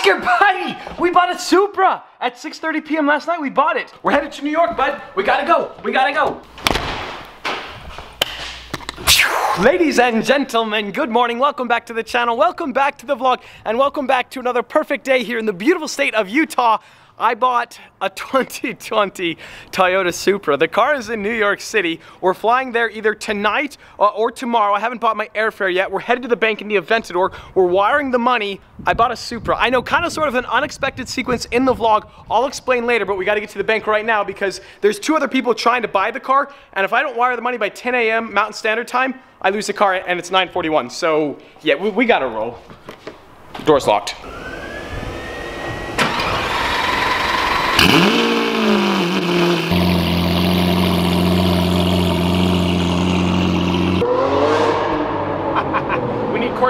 Oscar, buddy, we bought a Supra at 6.30 p.m. last night. We bought it. We're headed to New York, bud. We gotta go. We gotta go. Ladies and gentlemen, good morning. Welcome back to the channel. Welcome back to the vlog and welcome back to another perfect day here in the beautiful state of Utah. I bought a 2020 Toyota Supra. The car is in New York City. We're flying there either tonight or, uh, or, tomorrow. I haven't bought my airfare yet. We're headed to the bank in the Aventador. We're wiring the money. I bought a Supra. I know kind of sort of an unexpected sequence in the vlog. I'll explain later, but we got to get to the bank right now because there's two other people trying to buy the car. And if I don't wire the money by 10 a.m. Mountain Standard Time, I lose the car and it's 941. So yeah, we, we got to roll. The door's locked.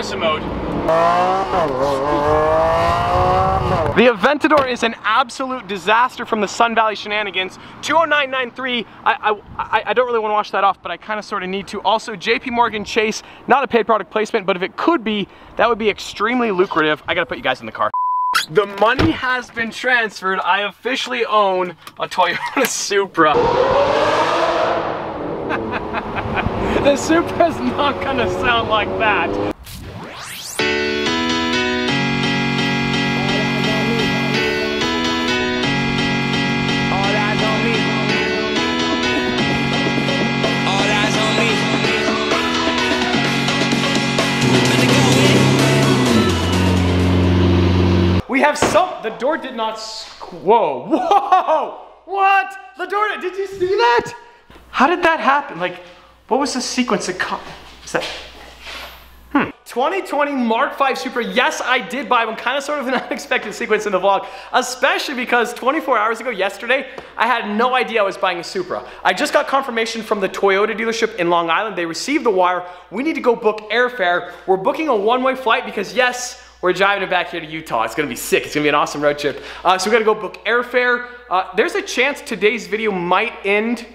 Corsa mode. The Aventador is an absolute disaster from the Sun Valley shenanigans. 20993, I, I, I don't really want to wash that off, but I kind of sort of need to. Also, JP Morgan Chase, not a paid product placement, but if it could be, that would be extremely lucrative. I gotta put you guys in the car. The money has been transferred. I officially own a Toyota Supra. the Supra's not gonna sound like that. Have some, the door did not, whoa, whoa, what? The door, did you see that? How did that happen? Like, what was the sequence that caught, is that, hmm. 2020 Mark V Supra, yes, I did buy one, kind of sort of an unexpected sequence in the vlog, especially because 24 hours ago, yesterday, I had no idea I was buying a Supra. I just got confirmation from the Toyota dealership in Long Island. They received the wire. We need to go book airfare. We're booking a one-way flight because yes, we're driving it back here to Utah. It's gonna be sick. It's gonna be an awesome road trip. Uh, so we gotta go book airfare. Uh, there's a chance today's video might end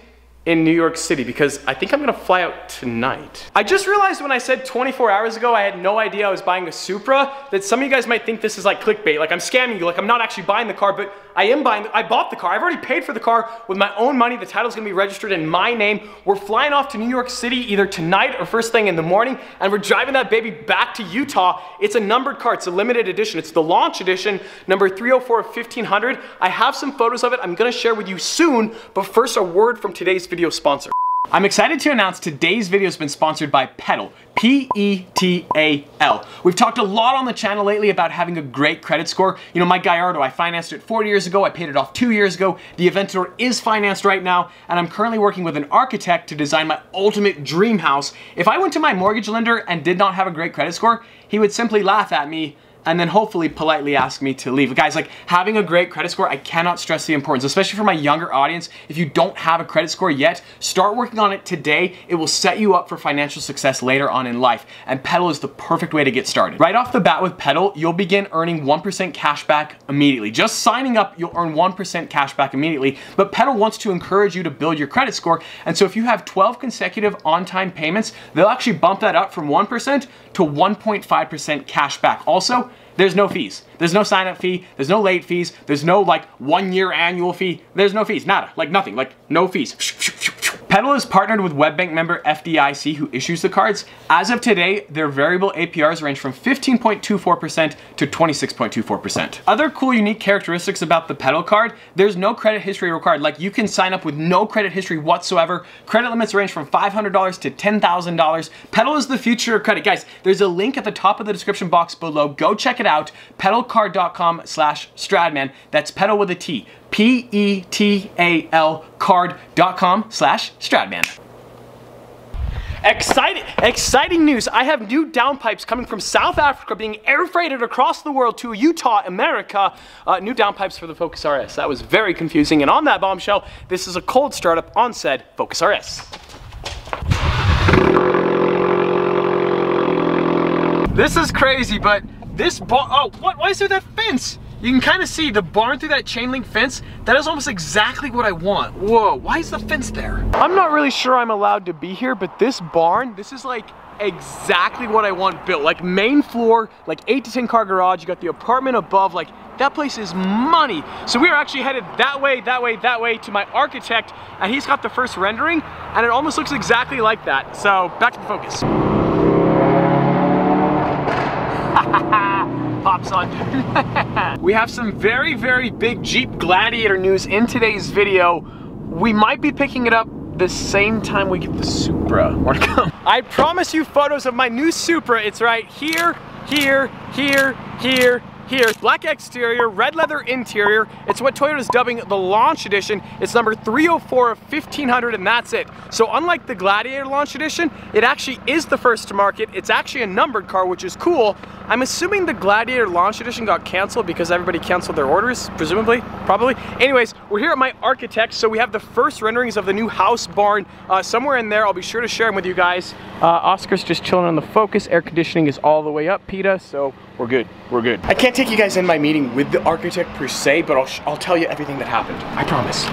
in New York City because I think I'm gonna fly out tonight. I just realized when I said 24 hours ago I had no idea I was buying a Supra that some of you guys might think this is like clickbait, like I'm scamming you, like I'm not actually buying the car, but I am buying, I bought the car. I've already paid for the car with my own money. The title's gonna be registered in my name. We're flying off to New York City either tonight or first thing in the morning, and we're driving that baby back to Utah. It's a numbered car, it's a limited edition. It's the launch edition, number 304 of 1500. I have some photos of it I'm gonna share with you soon, but first a word from today's video sponsor. I'm excited to announce today's video has been sponsored by Petal, P-E-T-A-L. We've talked a lot on the channel lately about having a great credit score. You know, my Gallardo, I financed it four years ago, I paid it off two years ago. The Aventador is financed right now, and I'm currently working with an architect to design my ultimate dream house. If I went to my mortgage lender and did not have a great credit score, he would simply laugh at me and then hopefully politely ask me to leave. Guys, like having a great credit score, I cannot stress the importance, especially for my younger audience. If you don't have a credit score yet, start working on it today. It will set you up for financial success later on in life. And Petal is the perfect way to get started. Right off the bat with Petal, you'll begin earning 1% cash back immediately. Just signing up, you'll earn 1% cash back immediately. But Petal wants to encourage you to build your credit score. And so if you have 12 consecutive on-time payments, they'll actually bump that up from 1% to 1.5% cash back. Also, there's no fees. There's no sign up fee. There's no late fees. There's no like one year annual fee. There's no fees. Nada. Like nothing. Like no fees. Petal is partnered with WebBank member FDIC who issues the cards. As of today, their variable APRs range from 15.24% to 26.24%. Other cool unique characteristics about the Petal card, there's no credit history required. Like you can sign up with no credit history whatsoever. Credit limits range from $500 to $10,000. Petal is the future of credit. Guys, there's a link at the top of the description box below. Go check it out. Petalcard.com slash Stradman. That's Petal with a T. P-E-T-A-L card.com slash Stradman. Exciting, exciting news. I have new downpipes coming from South Africa being air freighted across the world to Utah, America. Uh, new downpipes for the Focus RS. That was very confusing. And on that bombshell, this is a cold startup on said Focus RS. This is crazy, but this bar, oh, what, why is there that fence? You can kind of see the barn through that chain link fence. That is almost exactly what I want. Whoa, why is the fence there? I'm not really sure I'm allowed to be here, but this barn, this is like exactly what I want built. Like main floor, like eight to 10 car garage. You got the apartment above, like that place is money. So we are actually headed that way, that way, that way to my architect and he's got the first rendering and it almost looks exactly like that. So back to the focus. Pops on. we have some very, very big Jeep Gladiator news in today's video. We might be picking it up the same time we get the Supra. I promise you photos of my new Supra. It's right here, here, here, here, here, black exterior, red leather interior. It's what Toyota's dubbing the Launch Edition. It's number 304 of 1500 and that's it. So unlike the Gladiator Launch Edition, it actually is the first to market. It's actually a numbered car, which is cool. I'm assuming the Gladiator Launch Edition got canceled because everybody canceled their orders, presumably, probably. Anyways, we're here at my architect, so we have the first renderings of the new house barn uh, somewhere in there. I'll be sure to share them with you guys. Uh, Oscar's just chilling on the Focus. Air conditioning is all the way up, PETA, so we're good, we're good. I can't take you guys in my meeting with the architect per se, but I'll, I'll tell you everything that happened. I promise.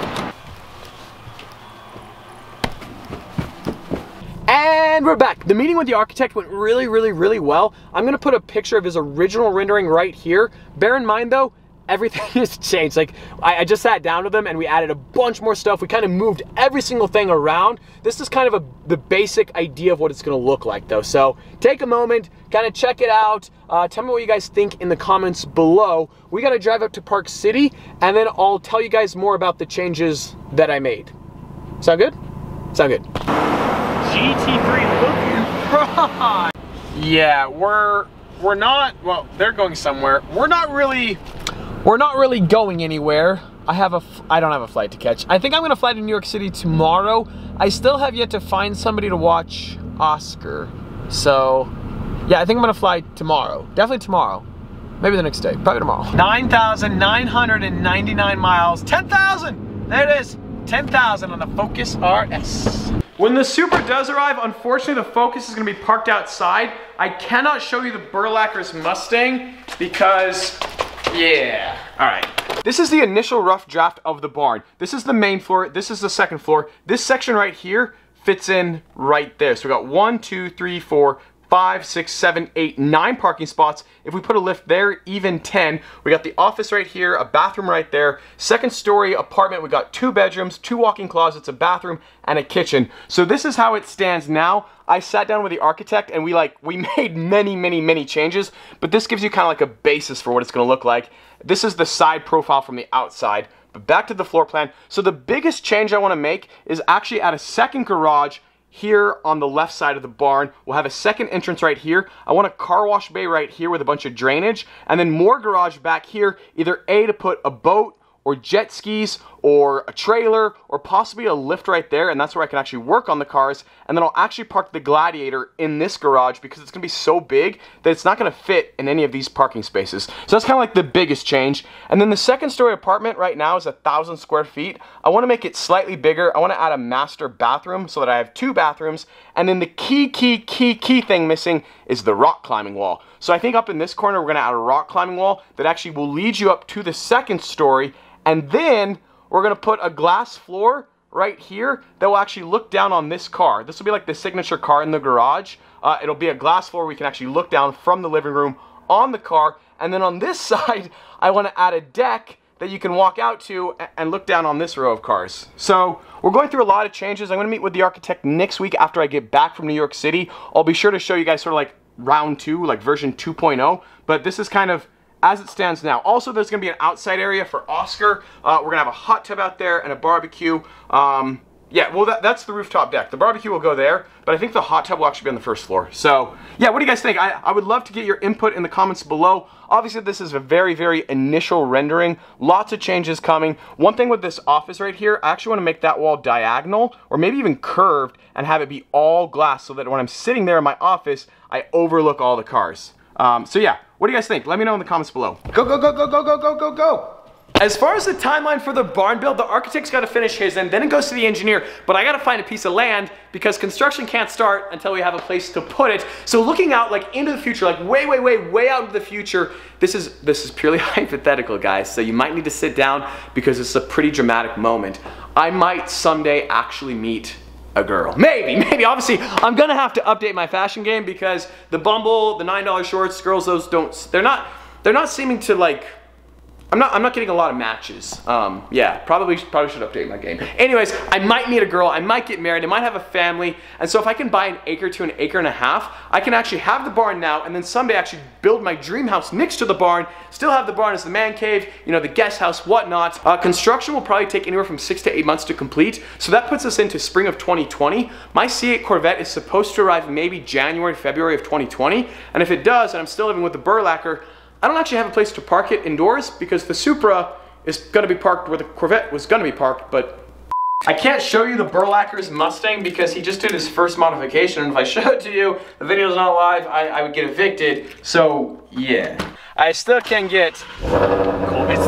And we're back. The meeting with the architect went really, really, really well. I'm gonna put a picture of his original rendering right here. Bear in mind though, everything has changed. Like, I, I, just sat down with them and we added a bunch more stuff. We kind of moved every single thing around. This is kind of a, the basic idea of what it's gonna look like though. So take a moment, kind of check it out. Uh, tell me what you guys think in the comments below. We gotta drive up to Park City and then I'll tell you guys more about the changes that I made. Sound good? Sound good. GT3 looking Yeah, we're we're not, well, they're going somewhere. We're not really we're not really going anywhere. I have a, I don't have a flight to catch. I think I'm gonna fly to New York City tomorrow. I still have yet to find somebody to watch Oscar. So, yeah, I think I'm gonna fly tomorrow. Definitely tomorrow. Maybe the next day, probably tomorrow. 9,999 miles, 10,000! There it is, 10,000 on the Focus RS. When the Supra does arrive, unfortunately the Focus is gonna be parked outside. I cannot show you the Burlackers Mustang because yeah. All right. This is the initial rough draft of the barn. This is the main floor. This is the second floor. This section right here fits in right there. So we got one, two, three, four, five, six, seven, eight, nine parking spots. If we put a lift there, even 10. We got the office right here, a bathroom right there. Second story apartment, we got two bedrooms, two walk-in closets, a bathroom, and a kitchen. So this is how it stands now. I sat down with the architect and we like, we made many, many, many changes, but this gives you kind of like a basis for what it's gonna look like. This is the side profile from the outside. But back to the floor plan. So the biggest change I wanna make is actually add a second garage here on the left side of the barn. We'll have a second entrance right here. I want a car wash bay right here with a bunch of drainage and then more garage back here, either A to put a boat or jet skis or a trailer or possibly a lift right there and that's where I can actually work on the cars and then I'll actually park the Gladiator in this garage because it's gonna be so big that it's not gonna fit in any of these parking spaces. So that's kind of like the biggest change. And then the second story apartment right now is a thousand square feet. I wanna make it slightly bigger. I wanna add a master bathroom so that I have two bathrooms and then the key, key, key, key thing missing is the rock climbing wall. So I think up in this corner we're gonna add a rock climbing wall that actually will lead you up to the second story and then we're gonna put a glass floor right here that will actually look down on this car. This will be like the signature car in the garage. Uh, it'll be a glass floor we can actually look down from the living room on the car. And then on this side, I wanna add a deck that you can walk out to and look down on this row of cars. So we're going through a lot of changes. I'm gonna meet with the architect next week after I get back from New York City. I'll be sure to show you guys sort of like round two, like version 2.0, but this is kind of as it stands now. Also, there's gonna be an outside area for Oscar. Uh, we're gonna have a hot tub out there and a barbecue. Um, yeah, well, that, that's the rooftop deck. The barbecue will go there, but I think the hot tub will actually be on the first floor. So, yeah, what do you guys think? I, I would love to get your input in the comments below. Obviously, this is a very, very initial rendering. Lots of changes coming. One thing with this office right here, I actually want to make that wall diagonal or maybe even curved and have it be all glass so that when I'm sitting there in my office, I overlook all the cars. Um, so yeah, what do you guys think? Let me know in the comments below. Go, go, go, go, go, go, go, go, go. As far as the timeline for the barn build, the architect's gotta finish his and then it goes to the engineer, but I gotta find a piece of land because construction can't start until we have a place to put it. So looking out like into the future, like way, way, way, way out into the future, this is, this is purely hypothetical, guys. So you might need to sit down because it's a pretty dramatic moment. I might someday actually meet a girl. Maybe, maybe. Obviously, I'm gonna have to update my fashion game because the Bumble, the $9 shorts, girls, those don't, they're not, they're not seeming to like, I'm not, I'm not getting a lot of matches. Um, yeah, probably, probably should update my game. Anyways, I might meet a girl, I might get married, I might have a family, and so if I can buy an acre to an acre and a half, I can actually have the barn now, and then someday actually build my dream house next to the barn, still have the barn as the man cave, you know, the guest house, whatnot. Uh, construction will probably take anywhere from six to eight months to complete, so that puts us into spring of 2020. My C8 Corvette is supposed to arrive maybe January, February of 2020, and if it does, and I'm still living with the Burlacker, I don't actually have a place to park it indoors because the Supra is gonna be parked where the Corvette was gonna be parked, but I can't show you the Burlacker's Mustang because he just did his first modification, and if I show it to you, the video's not live, I, I would get evicted, so yeah. I still can get,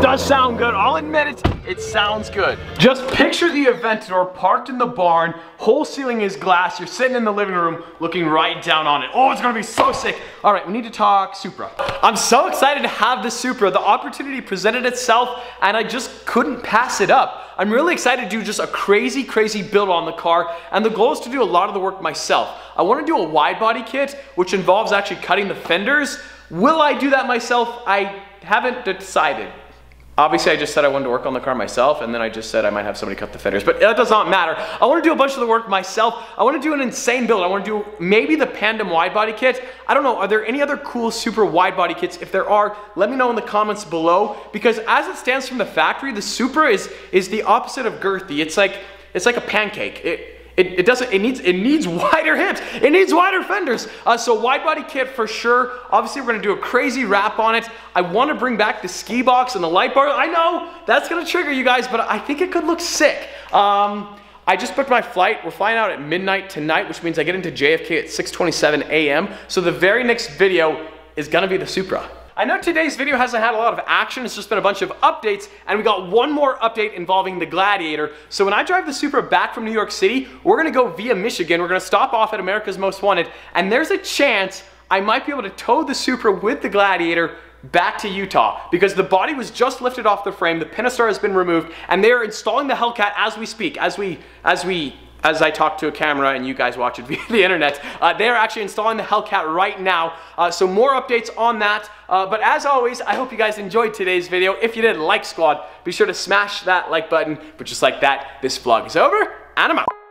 does sound good, I'll admit it, it sounds good. Just picture the Aventador parked in the barn, whole ceiling is glass, you're sitting in the living room looking right down on it. Oh, it's gonna be so sick. All right, we need to talk Supra. I'm so excited to have the Supra. The opportunity presented itself and I just couldn't pass it up. I'm really excited to do just a crazy, crazy build on the car, and the goal is to do a lot of the work myself. I wanna do a wide body kit, which involves actually cutting the fenders, Will I do that myself? I haven't decided. Obviously, I just said I wanted to work on the car myself, and then I just said I might have somebody cut the fenders, but that does not matter. I want to do a bunch of the work myself. I want to do an insane build. I want to do maybe the Pandem wide body kit. I don't know, are there any other cool super wide body kits? If there are, let me know in the comments below, because as it stands from the factory, the Supra is, is the opposite of girthy. It's like, it's like a pancake. It, it, it, doesn't, it needs, it needs wider hips. It needs wider fenders. Uh, so wide body kit for sure. Obviously we're gonna do a crazy wrap on it. I wanna bring back the ski box and the light bar. I know that's gonna trigger you guys, but I think it could look sick. Um, I just booked my flight. We're flying out at midnight tonight, which means I get into JFK at 6.27 a.m. So the very next video is gonna be the Supra. I know today's video hasn't had a lot of action, it's just been a bunch of updates, and we got one more update involving the Gladiator. So when I drive the Supra back from New York City, we're gonna go via Michigan, we're gonna stop off at America's Most Wanted, and there's a chance I might be able to tow the Supra with the Gladiator back to Utah because the body was just lifted off the frame, the Pentastar has been removed, and they are installing the Hellcat as we speak, as we, as we as I talk to a camera and you guys watch it via the internet. Uh, they're actually installing the Hellcat right now. Uh, so more updates on that. Uh, but as always, I hope you guys enjoyed today's video. If you did, like squad, be sure to smash that like button. But just like that, this vlog is over and I'm out.